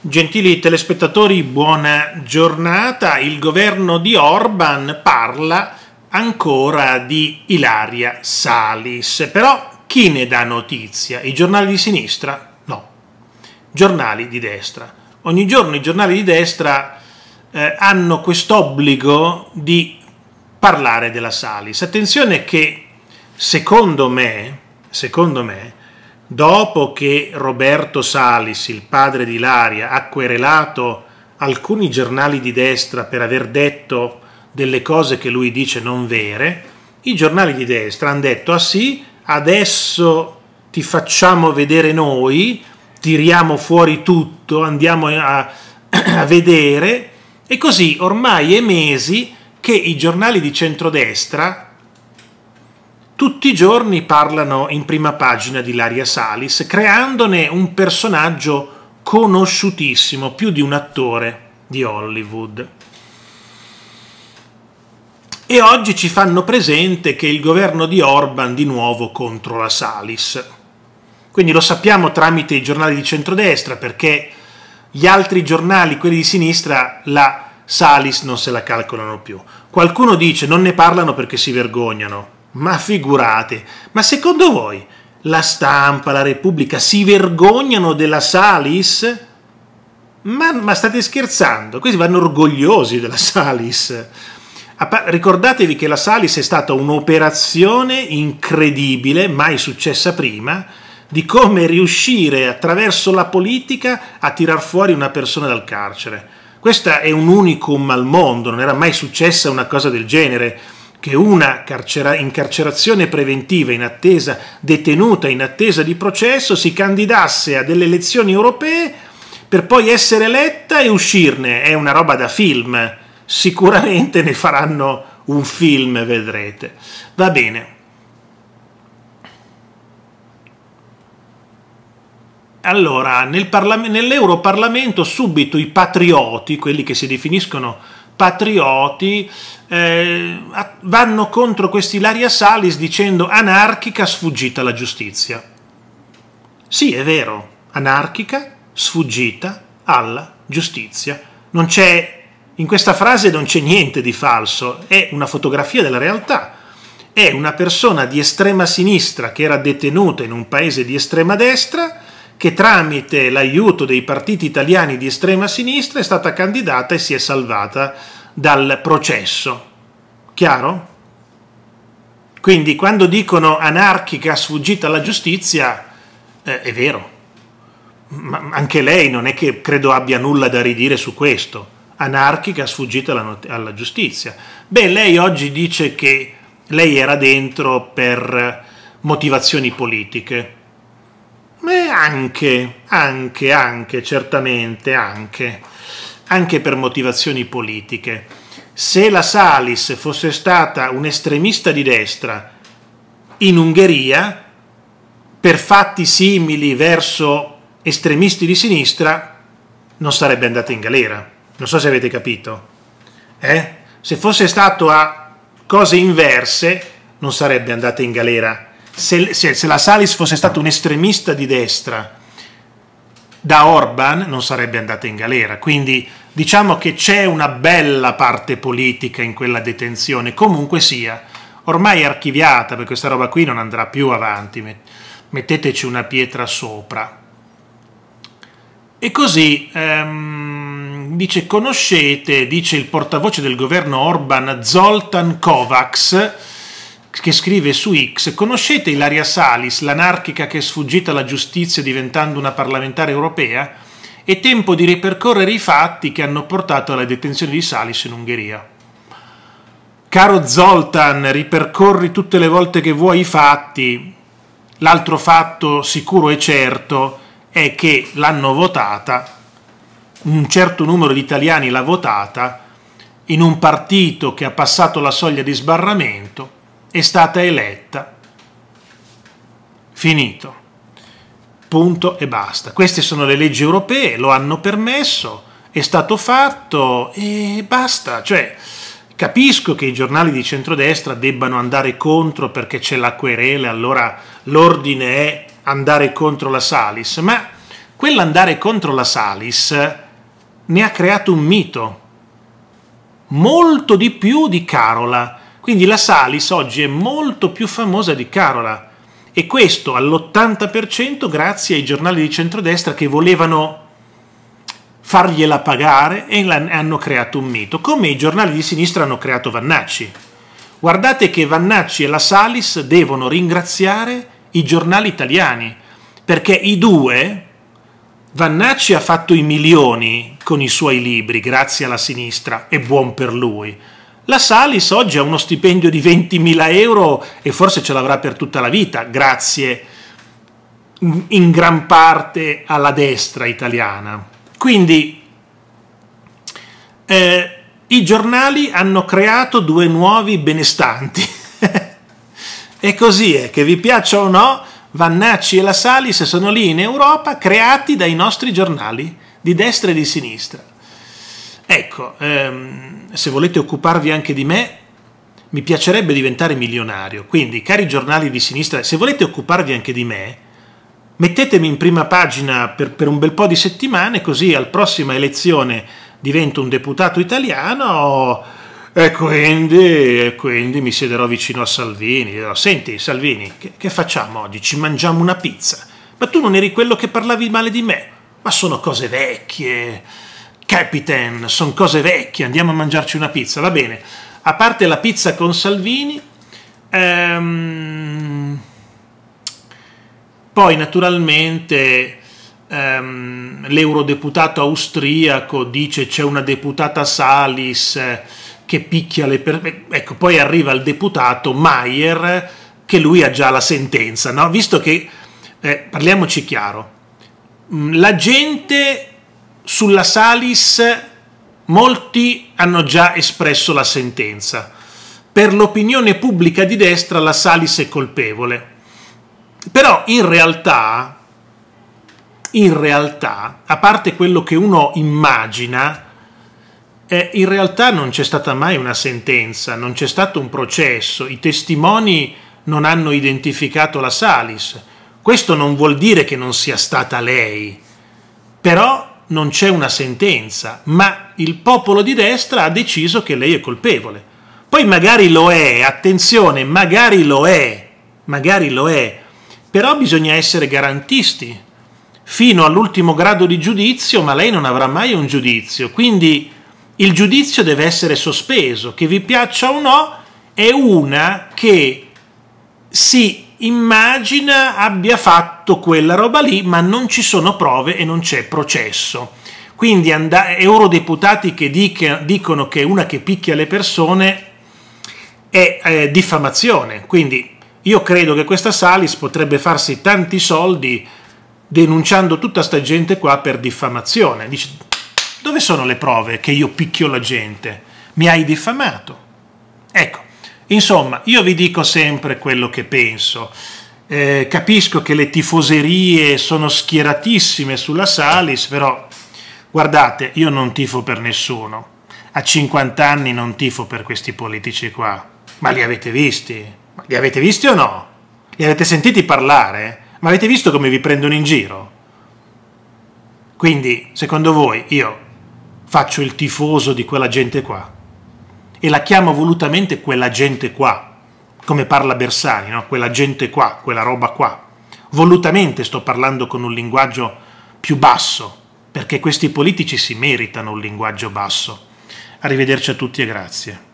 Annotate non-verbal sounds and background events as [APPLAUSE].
Gentili telespettatori, buona giornata. Il governo di Orban parla ancora di Ilaria Salis. Però chi ne dà notizia? I giornali di sinistra? No, giornali di destra. Ogni giorno i giornali di destra eh, hanno quest'obbligo di parlare della Salis. Attenzione che secondo me, secondo me, dopo che Roberto Salis, il padre di Ilaria, ha querelato alcuni giornali di destra per aver detto delle cose che lui dice non vere, i giornali di destra hanno detto ah sì, adesso ti facciamo vedere noi, tiriamo fuori tutto, andiamo a, [CLEARS THROAT] a vedere e così ormai è mesi che i giornali di centrodestra tutti i giorni parlano in prima pagina di Laria Salis, creandone un personaggio conosciutissimo, più di un attore di Hollywood. E oggi ci fanno presente che il governo di Orban di nuovo contro la Salis. Quindi lo sappiamo tramite i giornali di centrodestra, perché gli altri giornali, quelli di sinistra, la Salis non se la calcolano più. Qualcuno dice non ne parlano perché si vergognano. Ma figurate, ma secondo voi la stampa, la Repubblica si vergognano della Salis? Ma, ma state scherzando? Questi vanno orgogliosi della Salis. Ricordatevi che la Salis è stata un'operazione incredibile, mai successa prima, di come riuscire attraverso la politica a tirar fuori una persona dal carcere. Questa è un unicum al mondo, non era mai successa una cosa del genere che una carcera, incarcerazione preventiva in attesa, detenuta in attesa di processo, si candidasse a delle elezioni europee per poi essere eletta e uscirne. È una roba da film. Sicuramente ne faranno un film, vedrete. Va bene. Allora, nel nell'Europarlamento subito i patrioti, quelli che si definiscono patrioti eh, vanno contro quest'Ilaria Salis dicendo anarchica sfuggita alla giustizia. Sì, è vero, anarchica sfuggita alla giustizia. Non c'è in questa frase non c'è niente di falso, è una fotografia della realtà. È una persona di estrema sinistra che era detenuta in un paese di estrema destra che tramite l'aiuto dei partiti italiani di estrema sinistra è stata candidata e si è salvata dal processo. Chiaro? Quindi quando dicono anarchica sfuggita alla giustizia, eh, è vero. Ma anche lei non è che credo abbia nulla da ridire su questo. Anarchica sfuggita alla, alla giustizia. Beh, lei oggi dice che lei era dentro per motivazioni politiche. Beh, anche, anche, anche, certamente, anche, anche per motivazioni politiche. Se la Salis fosse stata un estremista di destra in Ungheria, per fatti simili verso estremisti di sinistra, non sarebbe andata in galera. Non so se avete capito. Eh? Se fosse stato a cose inverse, non sarebbe andata in galera se, se, se la Salis fosse stato un estremista di destra da Orban non sarebbe andata in galera. Quindi diciamo che c'è una bella parte politica in quella detenzione, comunque sia. Ormai è archiviata, perché questa roba qui non andrà più avanti, metteteci una pietra sopra. E così ehm, dice conoscete, dice il portavoce del governo Orban Zoltan Kovacs, che scrive su X, conoscete Ilaria Salis, l'anarchica che è sfuggita alla giustizia diventando una parlamentare europea? È tempo di ripercorrere i fatti che hanno portato alla detenzione di Salis in Ungheria. Caro Zoltan, ripercorri tutte le volte che vuoi i fatti. L'altro fatto sicuro e certo è che l'hanno votata, un certo numero di italiani l'ha votata, in un partito che ha passato la soglia di sbarramento è stata eletta. Finito. Punto e basta. Queste sono le leggi europee, lo hanno permesso, è stato fatto e basta. Cioè, capisco che i giornali di centrodestra debbano andare contro perché c'è la querela, allora l'ordine è andare contro la Salis, ma quell'andare contro la Salis ne ha creato un mito, molto di più di Carola. Quindi la Salis oggi è molto più famosa di Carola e questo all'80% grazie ai giornali di centrodestra che volevano fargliela pagare e hanno creato un mito, come i giornali di sinistra hanno creato Vannacci. Guardate che Vannacci e la Salis devono ringraziare i giornali italiani, perché i due, Vannacci ha fatto i milioni con i suoi libri, grazie alla sinistra, e buon per lui. La Salis oggi ha uno stipendio di 20.000 euro e forse ce l'avrà per tutta la vita, grazie in gran parte alla destra italiana. Quindi eh, i giornali hanno creato due nuovi benestanti. [LAUGHS] e così è, che vi piaccia o no, Vannacci e la Salis sono lì in Europa creati dai nostri giornali di destra e di sinistra. Ecco, ehm, se volete occuparvi anche di me, mi piacerebbe diventare milionario. Quindi, cari giornali di sinistra, se volete occuparvi anche di me, mettetemi in prima pagina per, per un bel po' di settimane, così al prossima elezione divento un deputato italiano e quindi, e quindi mi siederò vicino a Salvini. Dirò, Senti Salvini, che, che facciamo oggi? Ci mangiamo una pizza? Ma tu non eri quello che parlavi male di me? Ma sono cose vecchie. Capitan, sono cose vecchie, andiamo a mangiarci una pizza, va bene. A parte la pizza con Salvini, ehm, poi naturalmente ehm, l'eurodeputato austriaco dice c'è una deputata Salis eh, che picchia le persone. Ecco, poi arriva il deputato Maier che lui ha già la sentenza, no? Visto che, eh, parliamoci chiaro, mm, la gente sulla Salis, molti hanno già espresso la sentenza. Per l'opinione pubblica di destra la Salis è colpevole però in realtà, in realtà, a parte quello che uno immagina, eh, in realtà non c'è stata mai una sentenza, non c'è stato un processo, i testimoni non hanno identificato la Salis. Questo non vuol dire che non sia stata lei, però non c'è una sentenza, ma il popolo di destra ha deciso che lei è colpevole. Poi magari lo è, attenzione, magari lo è, magari lo è, però bisogna essere garantisti fino all'ultimo grado di giudizio, ma lei non avrà mai un giudizio, quindi il giudizio deve essere sospeso, che vi piaccia o no, è una che si immagina abbia fatto quella roba lì, ma non ci sono prove e non c'è processo. Quindi and- eurodeputati che dic- dicono che una che picchia le persone è eh, diffamazione, quindi io credo che questa Salis potrebbe farsi tanti soldi denunciando tutta sta gente qua per diffamazione. Dice, dove sono le prove che io picchio la gente? Mi hai diffamato. Ecco, insomma, io vi dico sempre quello che penso. Eh, capisco che le tifoserie sono schieratissime sulla Salis, però guardate, io non tifo per nessuno. A 50 anni non tifo per questi politici qua. Ma li avete visti? Ma li avete visti o no? Li avete sentiti parlare? Ma avete visto come vi prendono in giro? Quindi, secondo voi, io faccio il tifoso di quella gente qua e la chiamo volutamente quella gente qua, come parla Bersani, no? quella gente qua, quella roba qua. Volutamente sto parlando con un linguaggio più basso, perché questi politici si meritano un linguaggio basso. Arrivederci a tutti e grazie.